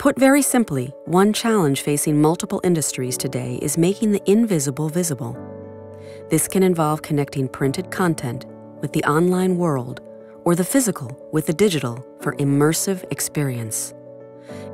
Put very simply, one challenge facing multiple industries today is making the invisible visible. This can involve connecting printed content with the online world or the physical with the digital for immersive experience.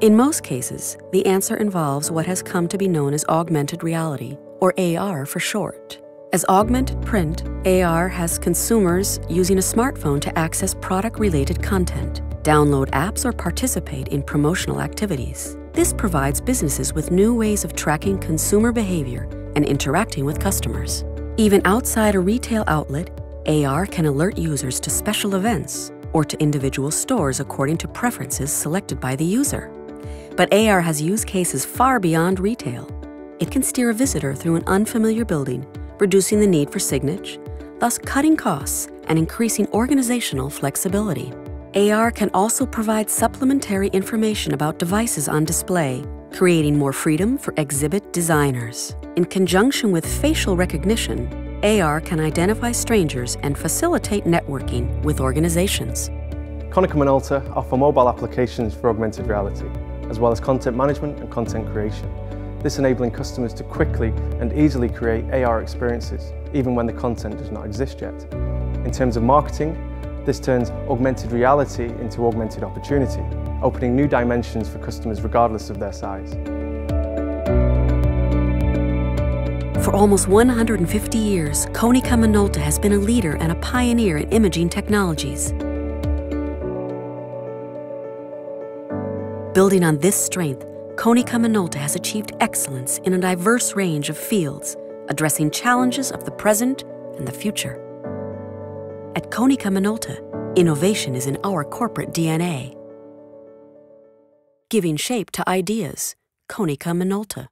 In most cases, the answer involves what has come to be known as augmented reality, or AR for short. As augmented print, AR has consumers using a smartphone to access product related content, download apps, or participate in promotional activities. This provides businesses with new ways of tracking consumer behavior and interacting with customers. Even outside a retail outlet, AR can alert users to special events or to individual stores according to preferences selected by the user. But AR has use cases far beyond retail. It can steer a visitor through an unfamiliar building, reducing the need for signage, thus cutting costs and increasing organizational flexibility. AR can also provide supplementary information about devices on display, creating more freedom for exhibit designers. In conjunction with facial recognition, AR can identify strangers and facilitate networking with organizations. Konica Minolta offer mobile applications for augmented reality, as well as content management and content creation. This enabling customers to quickly and easily create AR experiences, even when the content does not exist yet. In terms of marketing, this turns augmented reality into augmented opportunity, opening new dimensions for customers regardless of their size. For almost 150 years, Konica Minolta has been a leader and a pioneer in imaging technologies. Building on this strength, Konica Minolta has achieved excellence in a diverse range of fields, addressing challenges of the present and the future. At Konica Minolta, innovation is in our corporate DNA. Giving shape to ideas, Konica Minolta.